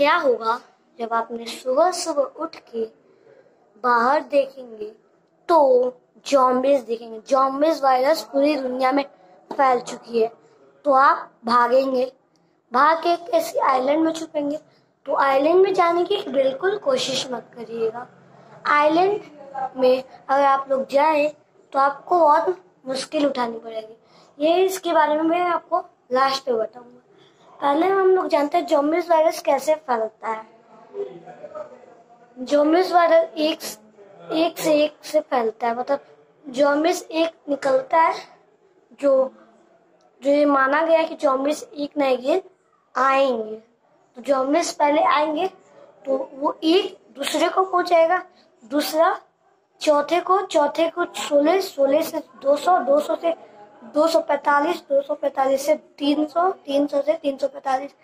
क्या होगा जब आपने सुबह सुबह उठ के बाहर देखेंगे? तो जॉम्बिस देखेंगे। जॉम्बिस वायरस पूरी दुनिया में फैल चुकी है। तो आप भागेंगे। भाग के किसी आइलैंड में छुपेंगे। तो आइलैंड में जाने की बिल्कुल कोशिश मत करिएगा। आइलैंड में अगर आप लोग जाएँ तो आपको बहुत मुश्किल उठानी पड़ेगी। ये इसके बारे में मैं आपको लास्ट पे बताऊँगा। पहले हम लोग जानते हैं जोमिस वायरस कैसे फैलता है। जोमिस वायरस एक एक से एक से फैलता है मतलब जोमिस एक निकलता है, जो जो ये माना गया कि जोमिस एक न एक आएँगे। तो जोमिस पहले आएँगे तो वो एक दूसरे को पहुंचाएगा दूसरा चौथे को चौथे को सोलह सोलह से दो सौ दो सौ से दो सौ पैतालीस, दो सौ पैतालीस से तीन सौ तीन सौ से तीन सौ पैतालीस।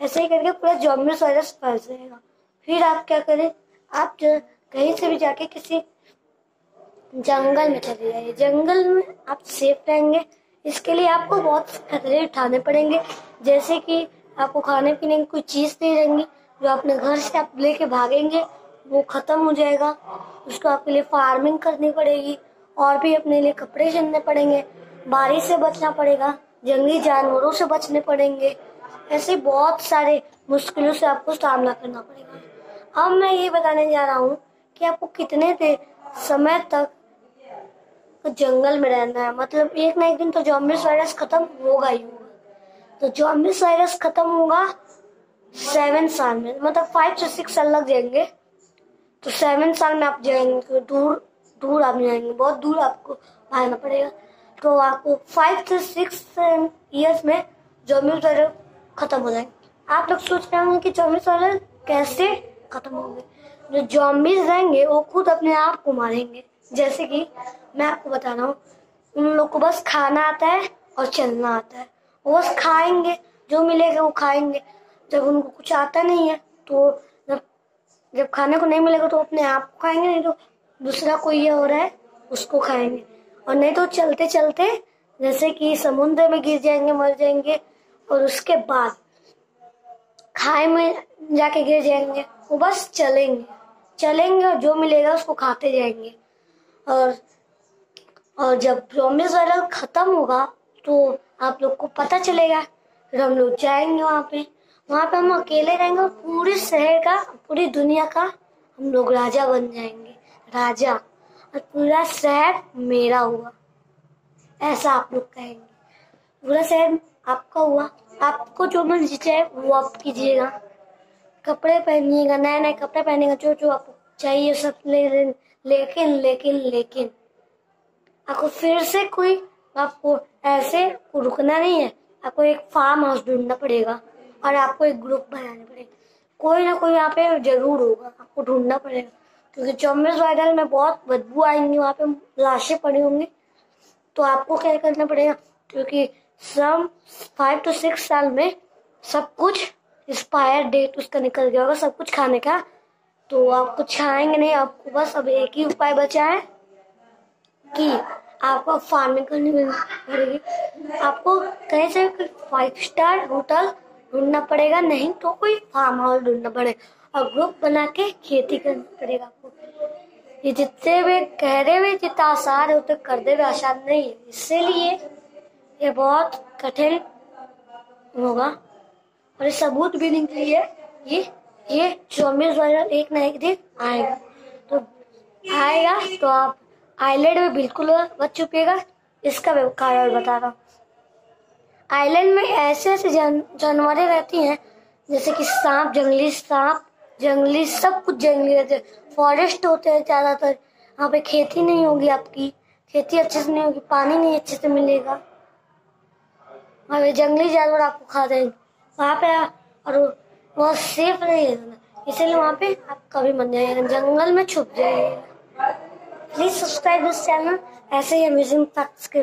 ऐसे ही करके पूरा जॉम्बिस वायरस फैल जाएगा। फिर आप क्या करें? आप कहीं से भी जाके किसी जंगल में चले जाइए। जंगल में आप सेफ़ रहेंगे। इसके लिए आपको बहुत खतरे उठाने पड़ेंगे। जैसे कि आपको खाने पीने की कोई चीज़ नहीं रहेंगी। जो अपने घर से आप लेके भागेंगे, वो खत्म हो जाएगा। उसको आपके लिए फ़ार्मिंग करनी पड़ेगी। और भी अपने लिए कपड़े चलने पड़ेंगे। बारिश से बचना पड़ेगा, जंगली जानवरों से बचने पड़ेंगे। ऐसे बहुत सारे मुश्किलों से आपको सामना करना पड़ेगा। अब मैं ये बताने जा रहा हूँ कि आपको कितने देर समय तक जंगल में रहना है। मतलब एक ना एक दिन तो जॉम्बिस वायरस खत्म होगा ही होगा। तो जॉम्बिस वायरस खत्म होगा सेवन साल में। मतलब फाइव से सिक्स साल लग जाएँगे। तो सेवन साल में आप जाएँगे, दूर दूर आप जाएँगे, बहुत दूर आपको भागना पड़ेगा। तो आपको फाइव से सिक्स ईयर्स में जॉम्बिस वायरस खत्म हो जाएँगे। आप लोग सोच रहे होंगे कि जॉम्बिस वायरस कैसे खत्म होंगे? जो जॉम्बिस रहेंगे, वो खुद अपने आप को मारेंगे। जैसे कि मैं आपको बता रहा हूँ, उन लोग को बस खाना आता है और चलना आता है। वो बस खाएँगे, जो मिलेगा वो खाएँगे। जब उनको कुछ आता नहीं है तो जब जब खाने को नहीं मिलेगा तो अपने आप को खाएँगे, नहीं तो दूसरा कोई ये हो रहा है, उसको खाएँगे। और नहीं तो चलते चलते जैसे कि समुद्र में गिर जाएँगे, मर जाएँगे और उसके बाद खाए में जाके गिर जाएँगे। वो बस चलेंगे चलेंगे और जो मिलेगा उसको खाते जाएँगे। और और जब प्रोमिस वायरल खत्म होगा तो आप लोग को पता चलेगा, फिर हम लोग जाएँगे वहाँ पे। वहाँ पे हम अकेले रहेंगे और पूरे शहर का, पूरी दुनिया का हम लोग राजा बन जाएँगे, राजा। और पूरा शहर मेरा हुआ। ऐसा आप लोग कहेंगे। पूरा शहर आपका हुआ। आपको जो मन चाहे, वो आप कीजिएगा। कपड़े पहनिएगा नए नए कपड़े पहनेगा जो जो आपको चाहिए, सब ले लेकिन लेकिन लेकिन आपको फिर से कोई, आपको ऐसे रुकना नहीं है। आपको एक फार्म हाउस ढूंढना पड़ेगा और आपको एक ग्रुप बनाना पड़ेगा। कोई ना कोई यहाँ पे ज़रूर होगा, आपको ढूंढना पड़ेगा। क्योंकि चौबीस वायरल में बहुत बदबू आएँगी, वहाँ पे लाशें पड़ी होंगी। तो आपको क्या करना पड़ेगा? क्योंकि सम फाइव टू सिक्स साल में सब कुछ एक्सपायर डेट उसका निकल गया होगा, सब कुछ खाने का। तो आप कुछ खाएँगे नहीं, आपको बस अब एक ही उपाय बचा है कि आपको फ़ार्मिंग करनी पड़ेगी। आपको कहीं से फाइव स्टार होटल ढूंढना पड़ेगा, नहीं तो कोई फार्म हाउस ढूंढना पड़ेगा। और ग्रुप बना के खेती करना पड़ेगा आपको। ये जितने भी कह रहे हुए जितना आसान है उतना कर दे आसान नहीं है। इसीलिए ये बहुत कठिन होगा। और ये सबूत भी निकली है। ये ये चौबीस वायरल एक ना एक दिन आएगा। तो आएगा तो आप आइलैंड में बिल्कुल बच चुकेगा इसका कारण बता रहा हूँ। आइलैंड में ऐसे ऐसे जान, जानवरें रहती हैं जैसे कि सांप जंगली सांप जंगली, सब कुछ जंगली रहते हैं। फॉरेस्ट होते हैं ज़्यादातर। यहाँ पे खेती नहीं होगी आपकी। खेती अच्छे से नहीं होगी, पानी नहीं अच्छे से मिलेगा। वहाँ पे जंगली जानवर आपको खा देंगे। वहाँ पे और वो सेफ़ नहीं है इसीलिए वहाँ पे आप कभी मर जाइएगा जंगल में छुप जाइएगा प्लीज़ सब्सक्राइब दिस चैनल ऐसे ही अमेजिंग फैक्ट्स के